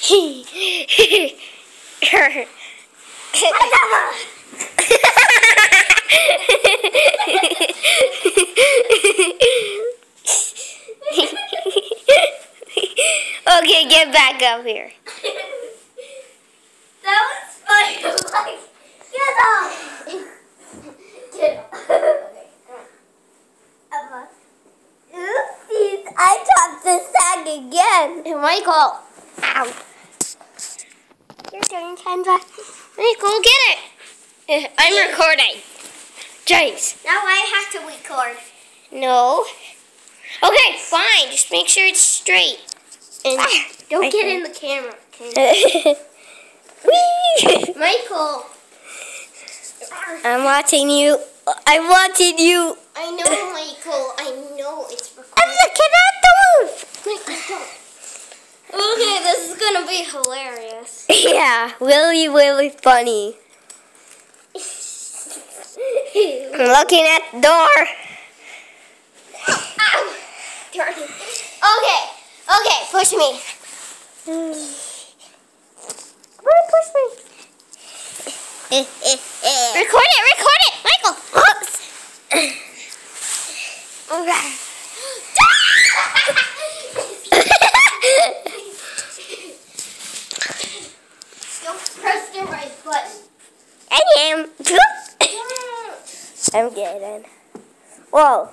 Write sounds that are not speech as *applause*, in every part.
*laughs* okay, get back up here. *laughs* that was funny. *laughs* like, get up. Get up. okay, come on. Oopsies, I dropped the sack again. Michael. Ow. Your turn, Kendra. Michael, get it. Uh, I'm recording. James. Now I have to record. No. Okay, fine. Just make sure it's straight. And don't I get can. in the camera. Okay? *laughs* Michael. I'm watching you. I'm watching you. I know, Michael. I know it's recording. I'm looking at the roof. Michael, don't. Okay, this is gonna be hilarious. *laughs* Yeah, really, really funny. I'm *laughs* looking at the door. Ow! Okay, okay, push me. push me. Record it, record it, Michael. *laughs* Okay. Don't press the right button. I am. I'm kidding. Whoa,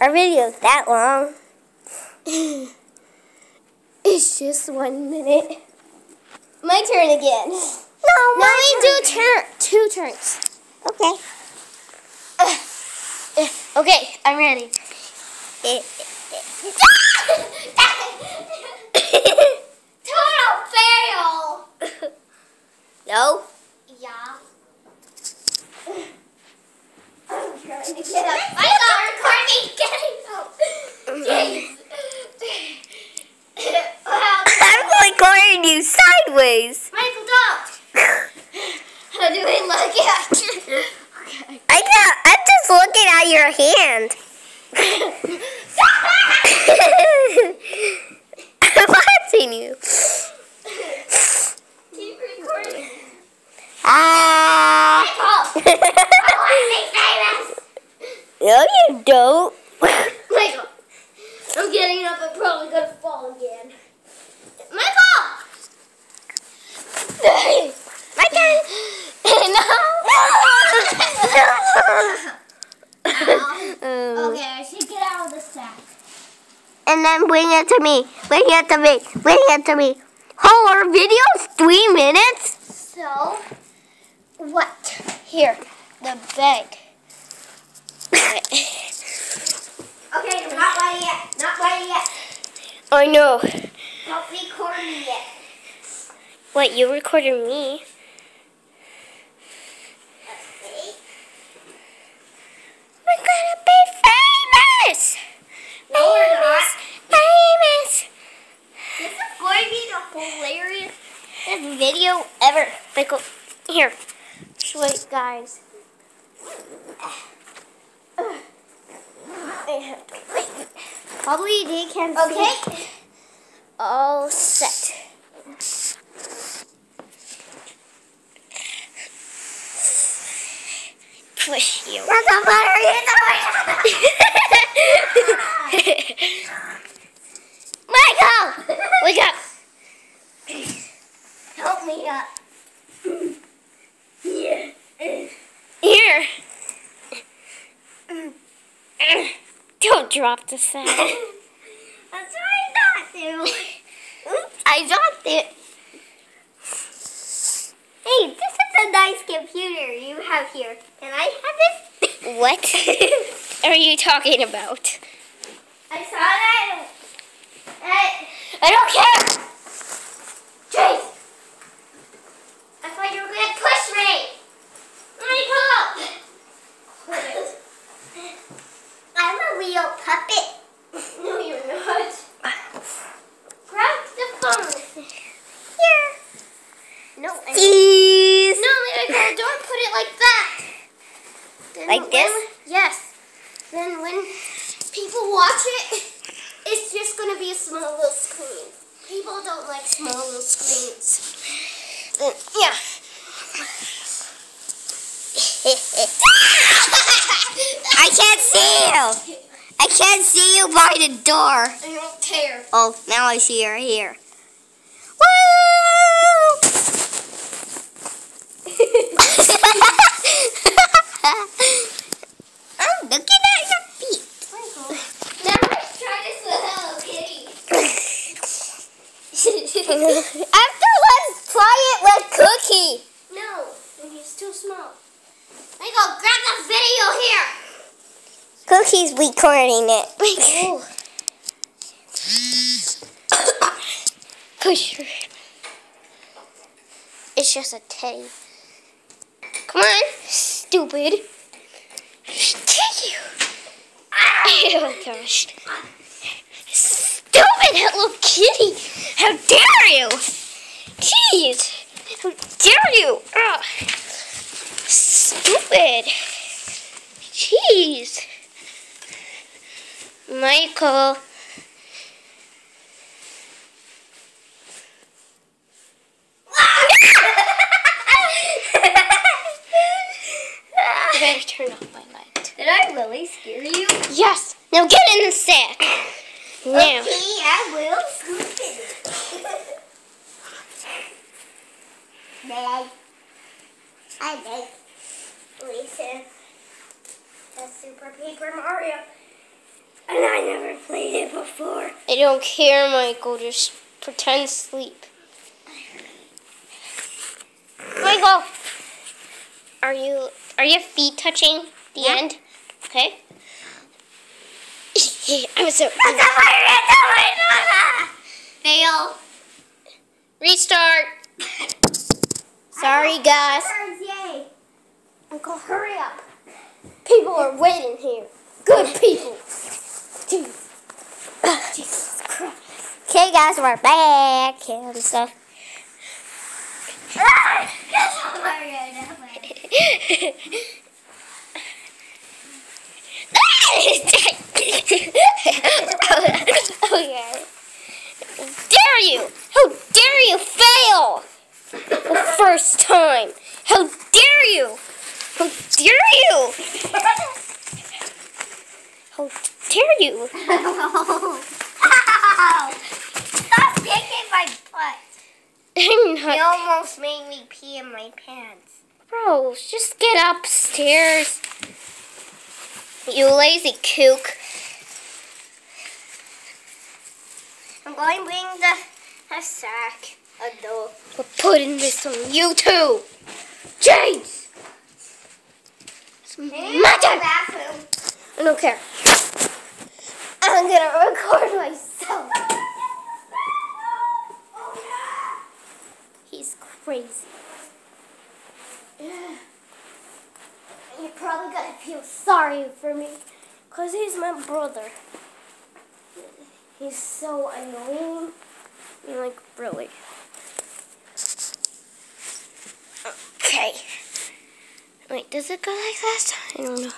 our video's that long. *laughs* It's just one minute. My turn again. No, Now we do turn two turns. Okay. *sighs* Okay, I'm ready. Total *laughs* fail. *laughs* no. Yeah. I'm trying to get up. I got recording getting up. Jeez. wow. I'm recording you sideways. Michael, don't. How do I look at you? Okay. I got. I'm just at your hand. *laughs* I'm watching you. Keep recording. Ah. Michael, I want to be famous. no, you don't. Michael, I'm getting up. I'm probably gonna fall again. Michael. My turn. *laughs* *laughs* Um, okay, I should get out of the sack. and then bring it to me. Bring it to me. Bring it to me. Oh, our video's three minutes. So, what? Here, the bag. *laughs* Okay, not ready yet. Not ready yet. I know. Don't record me yet. What, you recorded me? Let's see. We're gonna be famous! No, we're not. Famous! This is going to be the hilarious. Best video Michael, here. Show it, guys. I have to wait. Probably they can Okay. see. All set. Push you. That's a butter. Michael! Wake up! Help me up. Yeah. Here. Don't drop the sack. I'm trying not to. Oops, I dropped it. Hey, this is a nice computer you have here. And I have this. What *laughs* are you talking about? I saw that. I, I don't care. Chase. I thought you were going to push me. Michael. I'm a real puppet. No, you're not. Grab the phone. Here. No, I Cheese. No, Michael, *laughs* don't put it like that. Then Like when- this? yes. Then when people watch it, it's just going to be a small little screen. People don't like small little screens. Then, yeah. I can't see you. I can't see you by the door. I don't care. Oh, now I see you right here. *laughs* I'm looking at your feet. Now let's try this with Hello Kitty. After let's try it with Cookie. no, he's too small. Michael, grab the video here. Cookie's recording it. Oh. *laughs* Push her. It's just a teddy. Come on, stupid. Take you. Oh gosh. Stupid Hello Kitty. How dare you? Jeez. How dare you? Ugh. Stupid. Jeez. Michael. I better turn off my light. Did I really scare you? Yes. Now get in the sack. Now. I will scoop it. Meg. Hi, Meg. Lisa. That's Super Paper Mario. And I never played it before. I don't care, Michael. Just pretend sleep. Michael, are you are your feet touching the Yeah. end? Okay. *laughs* I'm so Fail. restart. Sorry, guys. Uncle, hurry up. People are waiting here. Good people. Jesus Christ. Okay, guys, we're back and *laughs* stuff. *laughs* okay. Dare you? How dare you fail? The first time. How dare you? How dare you? How dare you? Stop kicking my butt. I'm You almost made me pee in my pants. Bro, just get upstairs. You lazy kook. I'm going to bring the a sack. A dough. We're putting this on YouTube. James! It's bathroom. I don't care. I'm gonna record myself. He's crazy. And you're probably gonna feel sorry for me. Because he's my brother. He's so annoying. I mean, like, really. Okay. Wait, does it go like that? I don't know.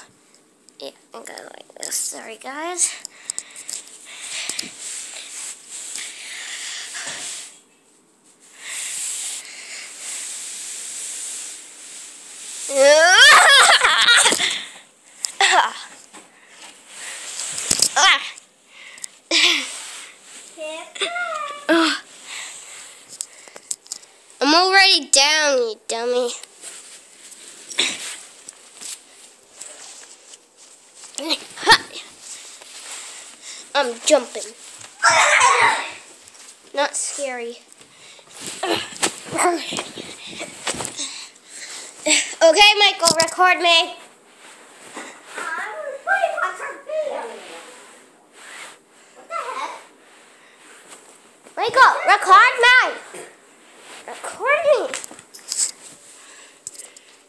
Yeah, it like this. Sorry, guys. Already down, you dummy. I'm jumping. Not scary. Okay, Michael, record me.